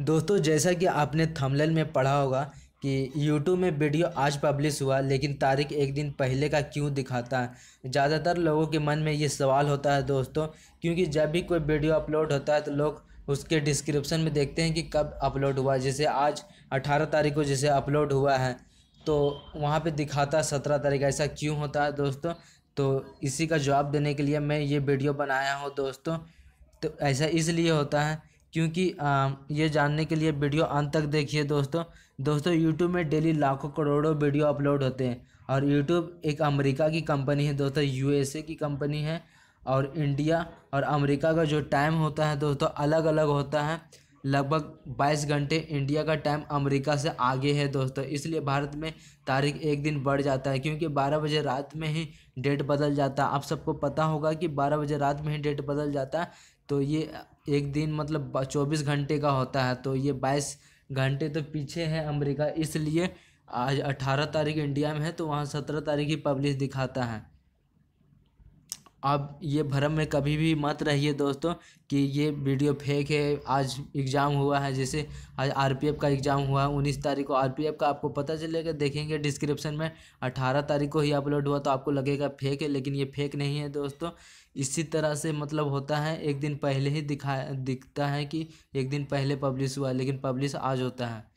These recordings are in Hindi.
दोस्तों, जैसा कि आपने थंबनेल में पढ़ा होगा कि यूट्यूब में वीडियो आज पब्लिश हुआ, लेकिन तारीख एक दिन पहले का क्यों दिखाता है? ज़्यादातर लोगों के मन में ये सवाल होता है दोस्तों, क्योंकि जब भी कोई वीडियो अपलोड होता है तो लोग उसके डिस्क्रिप्शन में देखते हैं कि कब अपलोड हुआ, जैसे आज अठारह तारीख को जैसे अपलोड हुआ है तो वहाँ पे दिखाता है सत्रह तारीख, ऐसा क्यों होता है दोस्तों? तो इसी का जवाब देने के लिए मैं ये वीडियो बनाया हूँ दोस्तों तो ऐसा इसलिए होता है क्योंकि ये जानने के लिए वीडियो अंत तक देखिए दोस्तों। दोस्तों यूट्यूब में डेली लाखों करोड़ों वीडियो अपलोड होते हैं और यूट्यूब एक अमेरिका की कंपनी है दोस्तों यूएसए की कंपनी है और इंडिया और अमेरिका का जो टाइम होता है दोस्तों अलग अलग होता है। लगभग 22 घंटे इंडिया का टाइम अमेरिका से आगे है दोस्तों। इसलिए भारत में तारीख एक दिन बढ़ जाता है, क्योंकि 12 बजे रात में ही डेट बदल जाता है। आप सबको पता होगा कि 12 बजे रात में ही डेट बदल जाता है तो ये एक दिन मतलब चौबीस घंटे का होता है। तो ये बाईस घंटे तो पीछे है अमेरिका, इसलिए आज अठारह तारीख इंडिया में है तो वहाँ सत्रह तारीख ही पब्लिश दिखाता है। अब ये भ्रम में कभी भी मत रहिए दोस्तों कि ये वीडियो फेक है, आज एग्ज़ाम हुआ है, जैसे आज आरपीएफ का एग्ज़ाम हुआ है उन्नीस तारीख को आरपीएफ का आपको पता चलेगा, देखेंगे डिस्क्रिप्शन में, अठारह तारीख को ही अपलोड हुआ तो आपको लगेगा फेक है, लेकिन ये फेक नहीं है दोस्तों। इसी तरह से मतलब होता है, एक दिन पहले ही दिखा, दिखता है कि एक दिन पहले पब्लिश हुआ, लेकिन पब्लिश आज होता है।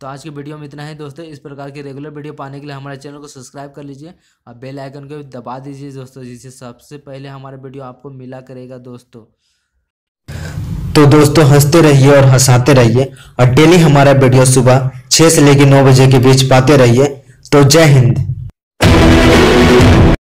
तो आज की वीडियो में इतना ही दोस्तों। इस प्रकार के रेगुलर वीडियो पाने के लिए हमारे चैनल को सब्सक्राइब कर लीजिए और बेल आइकन को दबा दीजिए दोस्तों, जिससे सबसे पहले हमारा वीडियो आपको मिला करेगा दोस्तों। तो दोस्तों, हँसते रहिए और हंसाते रहिए और डेली हमारा वीडियो सुबह छः से लेकर नौ बजे के बीच पाते रहिए। तो जय हिंद।